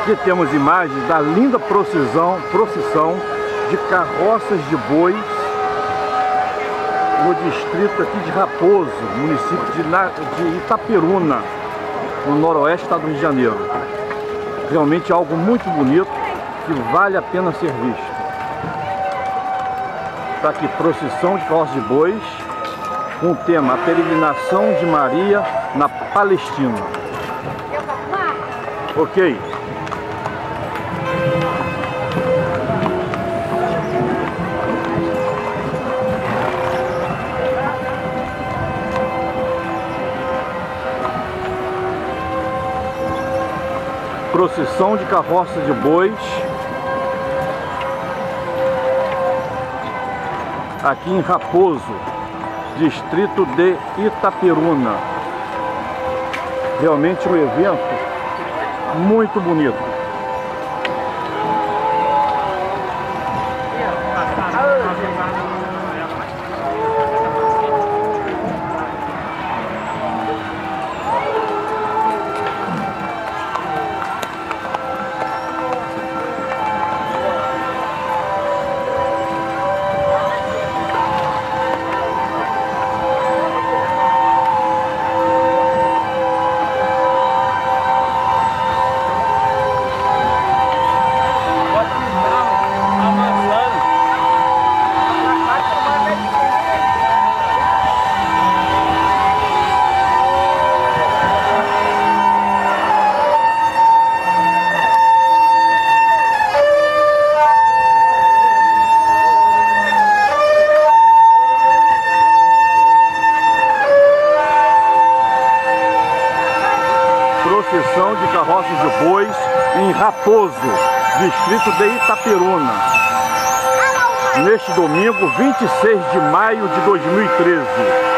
Aqui temos imagens da linda procissão, procissão de carroças de bois no distrito aqui de Raposo, município de, de Itaperuna, no noroeste do estado do Rio de Janeiro. Realmente algo muito bonito que vale a pena ser visto. Está aqui procissão de carroças de bois com o tema A Peregrinação de Maria na Palestina. Ok. Procissão de carroça de bois aqui em Raposo, distrito de Itaperuna. Realmente um evento muito bonito. Procissão de carroças de bois em Raposo, distrito de Itaperuna. Neste domingo, 26 de maio de 2013.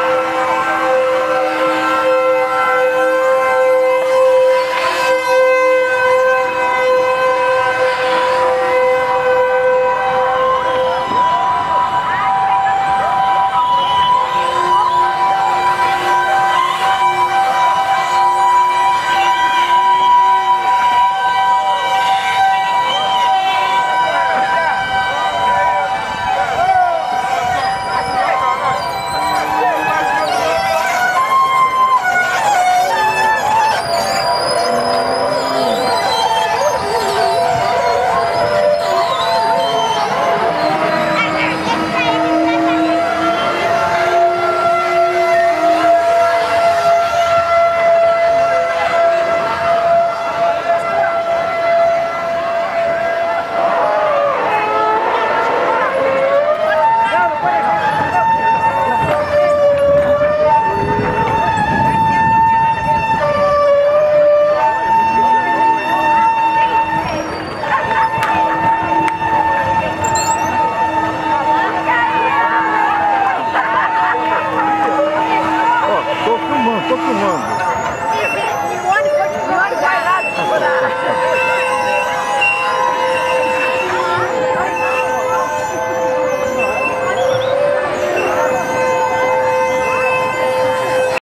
empurrando.